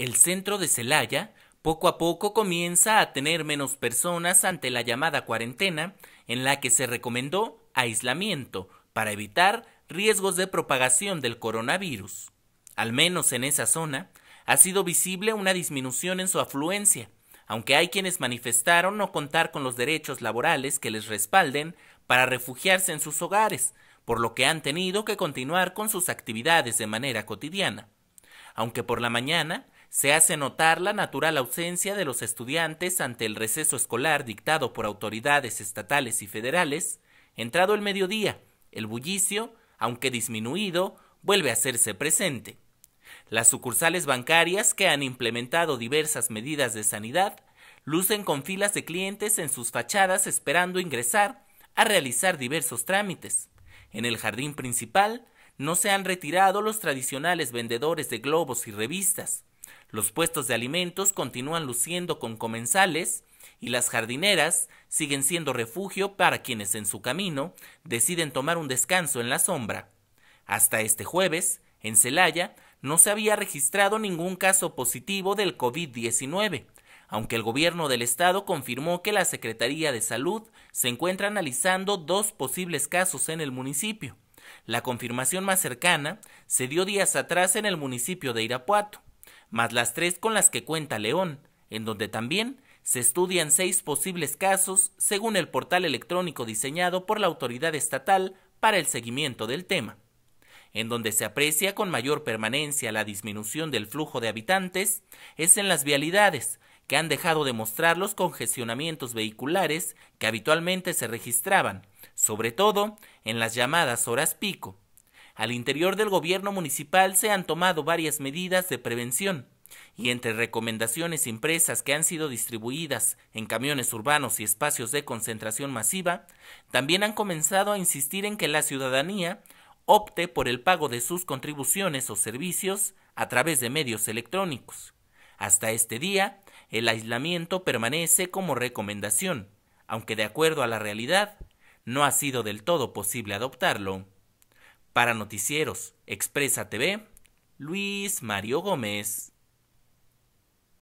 El centro de Celaya poco a poco comienza a tener menos personas ante la llamada cuarentena, en la que se recomendó aislamiento para evitar riesgos de propagación del coronavirus. Al menos en esa zona, ha sido visible una disminución en su afluencia, aunque hay quienes manifestaron no contar con los derechos laborales que les respalden para refugiarse en sus hogares, por lo que han tenido que continuar con sus actividades de manera cotidiana. Aunque por la mañana se hace notar la natural ausencia de los estudiantes ante el receso escolar dictado por autoridades estatales y federales, entrado el mediodía, el bullicio, aunque disminuido, vuelve a hacerse presente. Las sucursales bancarias que han implementado diversas medidas de sanidad lucen con filas de clientes en sus fachadas esperando ingresar a realizar diversos trámites. En el jardín principal no se han retirado los tradicionales vendedores de globos y revistas. Los puestos de alimentos continúan luciendo con comensales y las jardineras siguen siendo refugio para quienes en su camino deciden tomar un descanso en la sombra. Hasta este jueves, en Celaya, no se había registrado ningún caso positivo del COVID-19, aunque el gobierno del estado confirmó que la Secretaría de Salud se encuentra analizando dos posibles casos en el municipio. La confirmación más cercana se dio días atrás en el municipio de Irapuato más las tres con las que cuenta León, en donde también se estudian seis posibles casos según el portal electrónico diseñado por la autoridad estatal para el seguimiento del tema, en donde se aprecia con mayor permanencia la disminución del flujo de habitantes es en las vialidades, que han dejado de mostrar los congestionamientos vehiculares que habitualmente se registraban, sobre todo en las llamadas horas pico, al interior del gobierno municipal se han tomado varias medidas de prevención, y entre recomendaciones impresas que han sido distribuidas en camiones urbanos y espacios de concentración masiva, también han comenzado a insistir en que la ciudadanía opte por el pago de sus contribuciones o servicios a través de medios electrónicos. Hasta este día, el aislamiento permanece como recomendación, aunque de acuerdo a la realidad, no ha sido del todo posible adoptarlo. Para Noticieros Expresa TV, Luis Mario Gómez.